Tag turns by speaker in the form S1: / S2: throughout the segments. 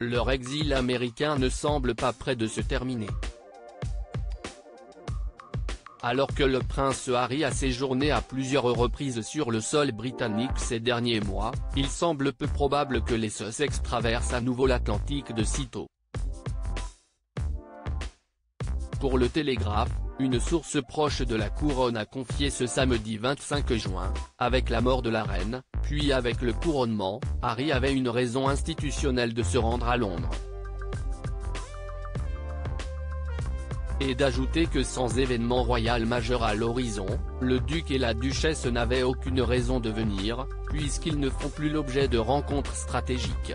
S1: leur exil américain ne semble pas près de se terminer. Alors que le prince Harry a séjourné à plusieurs reprises sur le sol britannique ces derniers mois, il semble peu probable que les Sussex traversent à nouveau l'Atlantique de sitôt. Pour le Télégraphe, une source proche de la couronne a confié ce samedi 25 juin, avec la mort de la reine, puis avec le couronnement, Harry avait une raison institutionnelle de se rendre à Londres. Et d'ajouter que sans événement royal majeur à l'horizon, le duc et la duchesse n'avaient aucune raison de venir, puisqu'ils ne font plus l'objet de rencontres stratégiques.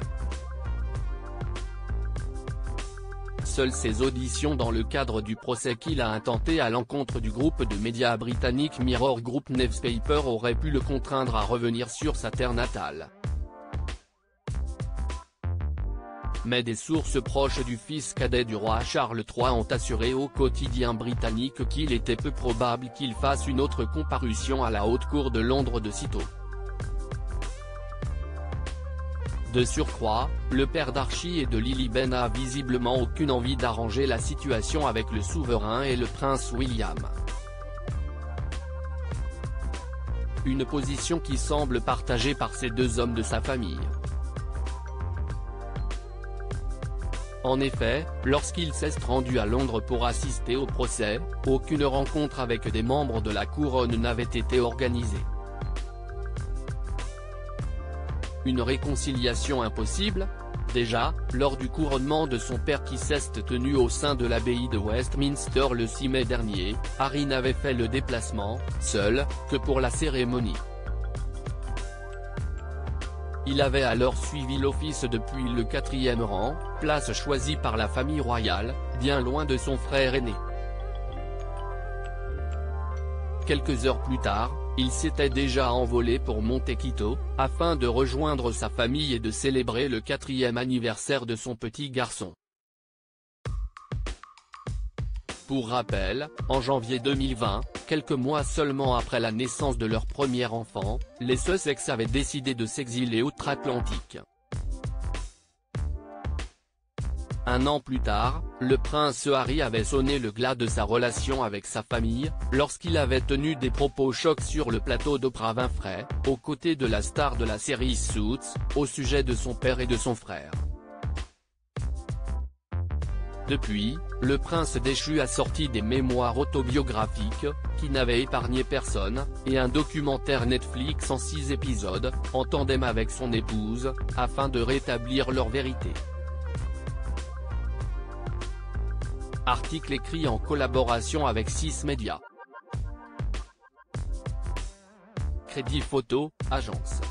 S1: Seules ses auditions dans le cadre du procès qu'il a intenté à l'encontre du groupe de médias britannique Mirror Group Newspaper auraient pu le contraindre à revenir sur sa terre natale. Mais des sources proches du fils cadet du roi Charles III ont assuré au quotidien britannique qu'il était peu probable qu'il fasse une autre comparution à la haute cour de Londres de sitôt. De surcroît, le père d'Archie et de Lily Ben n'a visiblement aucune envie d'arranger la situation avec le souverain et le prince William. Une position qui semble partagée par ces deux hommes de sa famille. En effet, lorsqu'il s'est rendu à Londres pour assister au procès, aucune rencontre avec des membres de la couronne n'avait été organisée. Une réconciliation impossible Déjà, lors du couronnement de son père qui s'est tenu au sein de l'abbaye de Westminster le 6 mai dernier, Harry n'avait fait le déplacement, seul, que pour la cérémonie. Il avait alors suivi l'office depuis le quatrième rang, place choisie par la famille royale, bien loin de son frère aîné. Quelques heures plus tard, il s'était déjà envolé pour Montequito, afin de rejoindre sa famille et de célébrer le quatrième anniversaire de son petit garçon. Pour rappel, en janvier 2020, quelques mois seulement après la naissance de leur premier enfant, les Sussex avaient décidé de s'exiler outre-Atlantique. Un an plus tard, le prince Harry avait sonné le glas de sa relation avec sa famille, lorsqu'il avait tenu des propos chocs sur le plateau d'Oprah Winfrey, aux côtés de la star de la série Suits, au sujet de son père et de son frère. Depuis, le prince déchu a sorti des mémoires autobiographiques, qui n'avaient épargné personne, et un documentaire Netflix en six épisodes, en tandem avec son épouse, afin de rétablir leur vérité. Article écrit en collaboration avec 6 médias. Crédit Photo, agence.